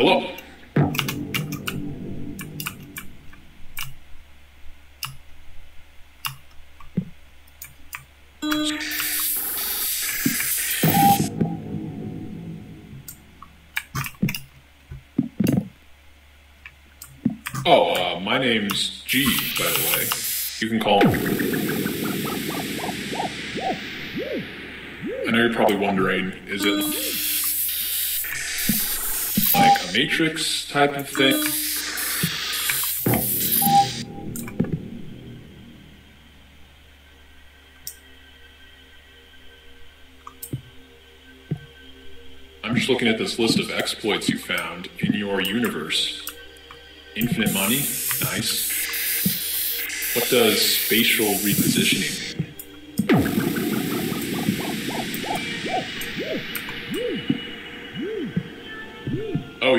hello. Oh, uh, my name's G, by the way. You can call me. I know you're probably wondering, is it Matrix type of thing? I'm just looking at this list of exploits you found in your universe. Infinite money? Nice. What does spatial repositioning mean?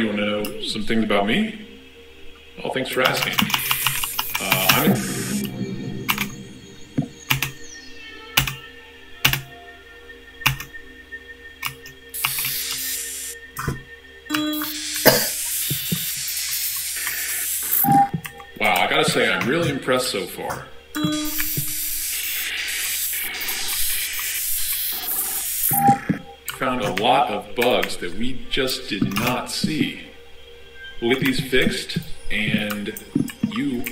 You want to know some things about me? Well, thanks for asking. Uh, I'm. in... Wow, I gotta say, I'm really impressed so far. Found a lot of bugs that we just did not see. We'll get these fixed, and you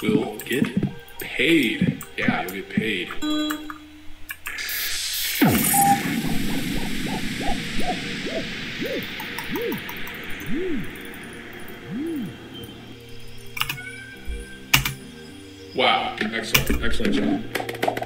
will get paid. Yeah, you'll get paid. Wow, excellent, excellent job.